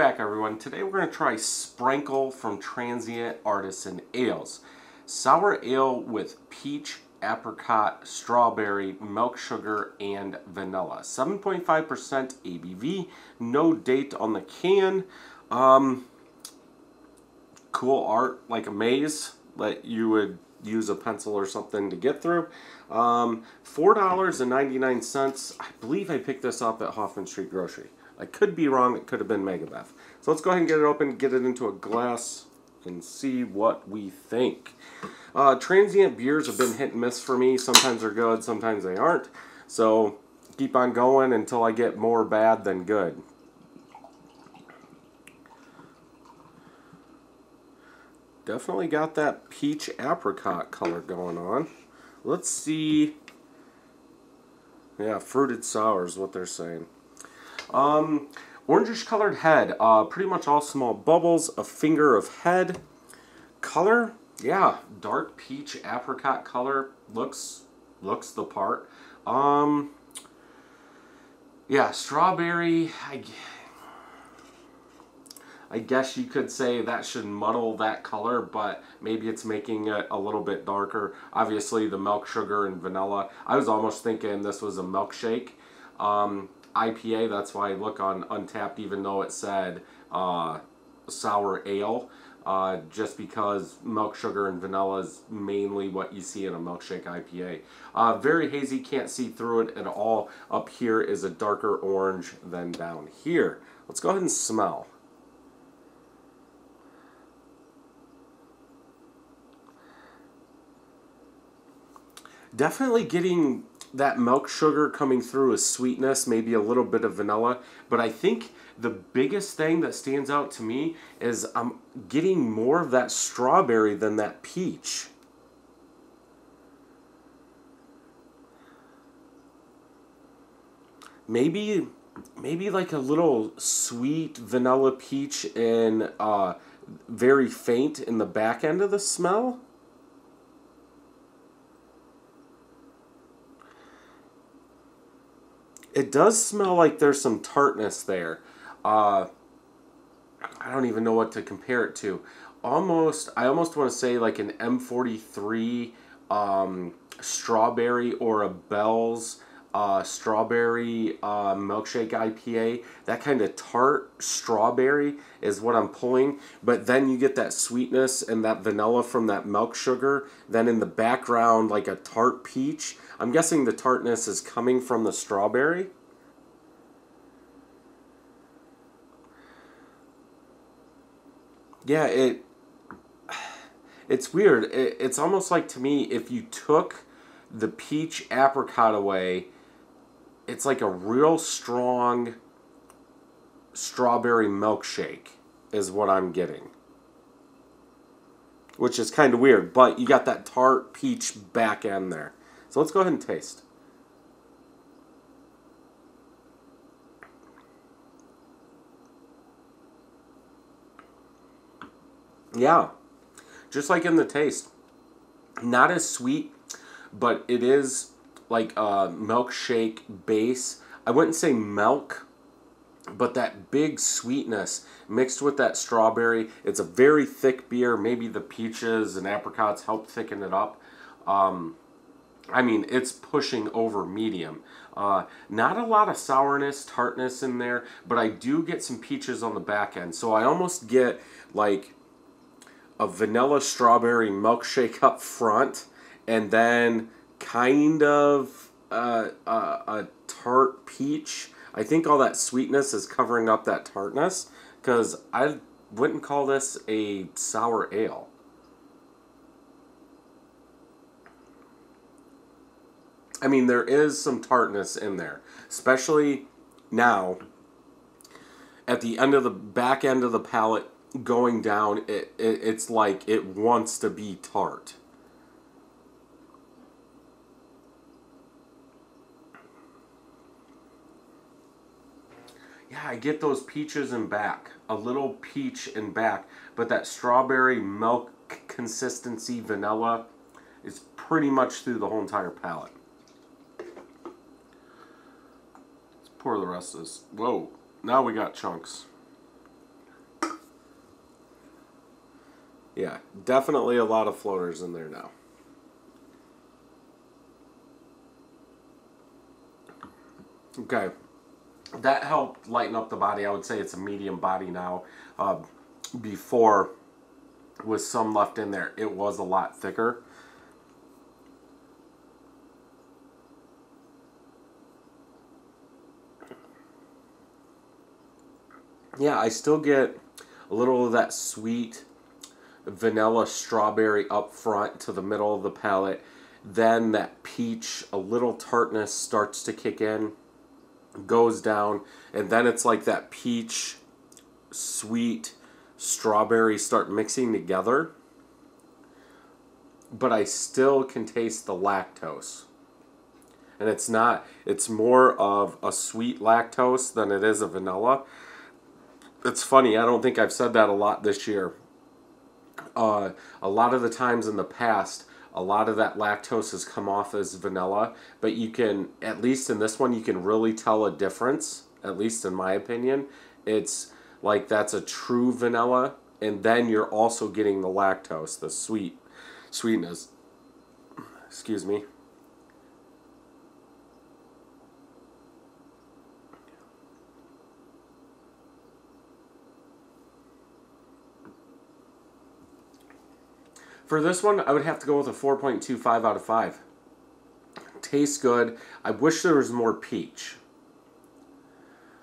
back everyone. Today we're going to try Sprankle from Transient Artisan Ales. Sour ale with peach, apricot, strawberry, milk sugar, and vanilla. 7.5% ABV, no date on the can. Um, cool art, like a maze that you would use a pencil or something to get through. Um, $4.99. I believe I picked this up at Hoffman Street Grocery. I could be wrong. It could have been Megabeth. So let's go ahead and get it open, get it into a glass, and see what we think. Uh, transient beers have been hit and miss for me. Sometimes they're good, sometimes they aren't. So keep on going until I get more bad than good. Definitely got that peach apricot color going on. Let's see. Yeah, fruited sour is what they're saying. Um, orangish colored head. Uh, pretty much all small bubbles. A finger of head. Color, yeah, dark peach apricot color. Looks looks the part. Um, yeah, strawberry. I, I guess you could say that should muddle that color, but maybe it's making it a little bit darker. Obviously, the milk sugar and vanilla. I was almost thinking this was a milkshake. Um, IPA. That's why I look on Untappd, even though it said uh, sour ale. Uh, just because milk sugar and vanilla is mainly what you see in a milkshake IPA. Uh, very hazy, can't see through it at all. Up here is a darker orange than down here. Let's go ahead and smell. Definitely getting that milk sugar coming through as sweetness, maybe a little bit of vanilla. But I think the biggest thing that stands out to me is I'm getting more of that strawberry than that peach. Maybe, maybe like a little sweet vanilla peach and uh, very faint in the back end of the smell. It does smell like there's some tartness there. Uh, I don't even know what to compare it to. Almost, I almost want to say like an M43 um, strawberry or a Bell's uh, strawberry uh, milkshake IPA. That kind of tart strawberry is what I'm pulling. But then you get that sweetness and that vanilla from that milk sugar. Then in the background, like a tart peach. I'm guessing the tartness is coming from the strawberry. Yeah, it it's weird. It, it's almost like to me if you took the peach apricot away, it's like a real strong strawberry milkshake is what I'm getting. Which is kind of weird, but you got that tart peach back end there. So let's go ahead and taste. Yeah, just like in the taste. Not as sweet, but it is like a milkshake base. I wouldn't say milk, but that big sweetness mixed with that strawberry. It's a very thick beer. Maybe the peaches and apricots help thicken it up. Um, I mean, it's pushing over medium. Uh, not a lot of sourness, tartness in there, but I do get some peaches on the back end. So I almost get like a vanilla strawberry milkshake up front, and then kind of uh, uh, a tart peach. I think all that sweetness is covering up that tartness because I wouldn't call this a sour ale. I mean, there is some tartness in there, especially now at the end of the back end of the palate going down. It, it it's like it wants to be tart. I get those peaches and back, a little peach and back, but that strawberry milk consistency vanilla is pretty much through the whole entire palette. Let's pour the rest of this. Whoa, now we got chunks. Yeah, definitely a lot of floaters in there now. Okay that helped lighten up the body. I would say it's a medium body now. Uh, before, with some left in there, it was a lot thicker. Yeah, I still get a little of that sweet vanilla strawberry up front to the middle of the palate. Then that peach, a little tartness starts to kick in, goes down, and then it's like that peach, sweet, strawberry start mixing together. But I still can taste the lactose. And it's not, it's more of a sweet lactose than it is a vanilla. It's funny, I don't think I've said that a lot this year uh, a lot of the times in the past, a lot of that lactose has come off as vanilla, but you can, at least in this one, you can really tell a difference, at least in my opinion. It's like that's a true vanilla, and then you're also getting the lactose, the sweet sweetness. Excuse me. For this one, I would have to go with a 4.25 out of 5. Tastes good. I wish there was more peach.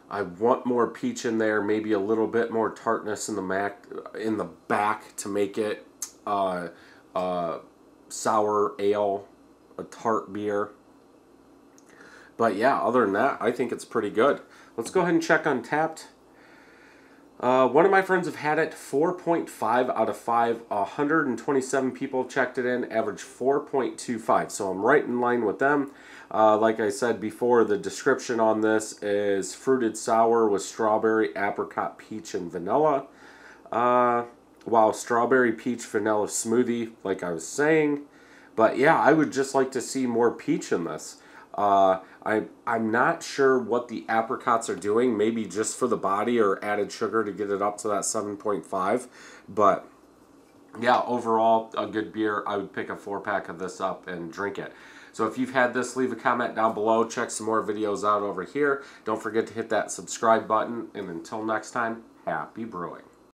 I want more peach in there, maybe a little bit more tartness in the mac in the back to make it uh, uh, sour ale, a tart beer. But yeah, other than that, I think it's pretty good. Let's go ahead and check Untappd. Uh, one of my friends have had it 4.5 out of 5. 127 people checked it in, average 4.25. So I'm right in line with them. Uh, like I said before, the description on this is fruited sour with strawberry, apricot, peach, and vanilla. Uh, wow, strawberry, peach, vanilla smoothie, like I was saying. But yeah, I would just like to see more peach in this. Uh, I, I'm not sure what the apricots are doing, maybe just for the body or added sugar to get it up to that 7.5. But yeah, overall, a good beer. I would pick a four pack of this up and drink it. So if you've had this, leave a comment down below. Check some more videos out over here. Don't forget to hit that subscribe button. And until next time, happy brewing.